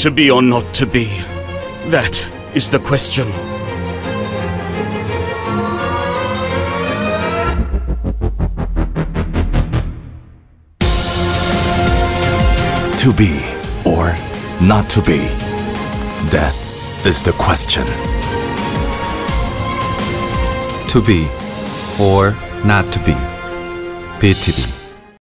To be or not to be? That is the question. To be or not to be? That is the question. To be or not to be. BTV